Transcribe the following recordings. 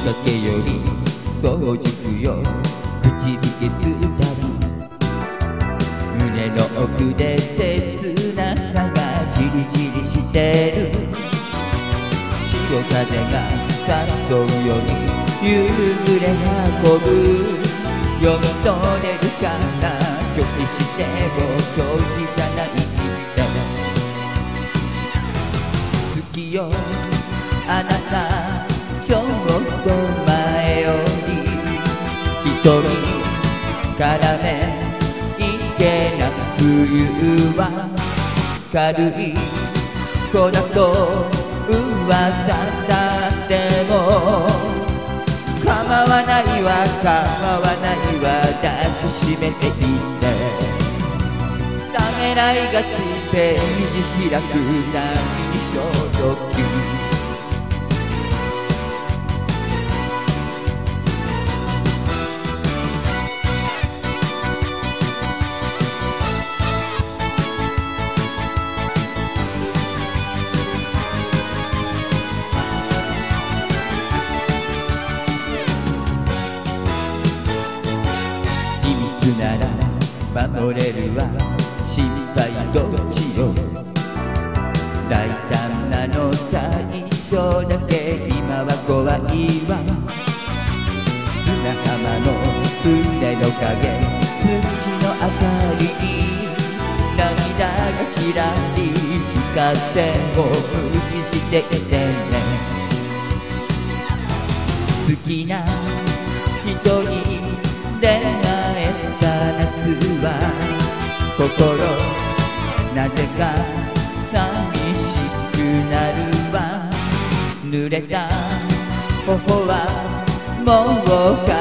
かけより早熟よ。口づけすたり胸の奥で切なさがじりじりしてる。潮風が誘うように夕暮れ運ぶ。読み取れるかな拒否しても距離ちょっと前より瞳からめいけな冬は軽い子だと噂だっても構わないわ構わないわ抱きしめていてためらいがちページ開く波に消毒なら守れるわ心配どっちよ。大胆なの最初だけ今は怖いわ。砂浜の船の影月の明かりに涙がキラリ光っても無視していてね。好きな人に出会心。なぜか寂しくなるわ。濡れた頬はもう隠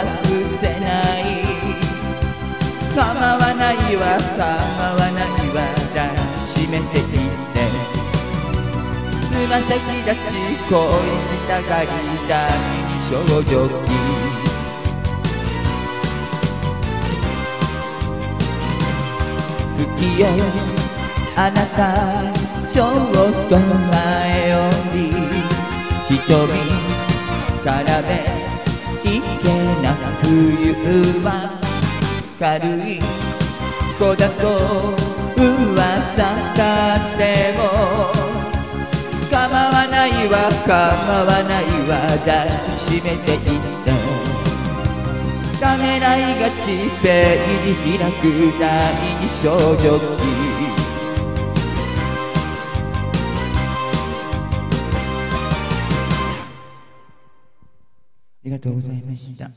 せない。構わないわ構わないわ。抱きしめていて。つま先立ち恋したがりだに少女期きよあなたちょっと前より瞳からめいけな冬は軽い子だと噂かっても構わないわ構わないわ抱きしめていってためらいがちページ開く第二少女期ありがとうございました。